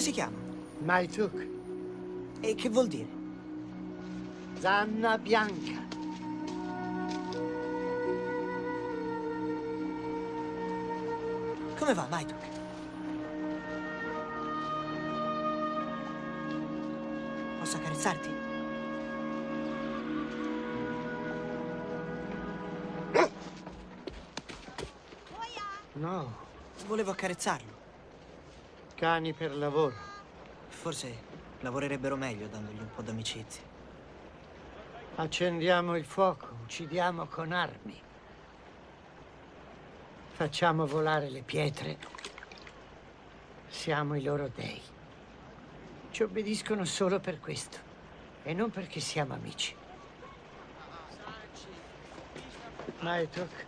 si chiama? Maituk, E che vuol dire? zanna bianca. Come va, Maituk? Posso accarezzarti? No, Volevo accarezzarlo. Cani per lavoro. Forse lavorerebbero meglio dandogli un po' d'amicizia. Accendiamo il fuoco, uccidiamo con armi. Facciamo volare le pietre. Siamo i loro dei. Ci obbediscono solo per questo e non perché siamo amici. Maitok,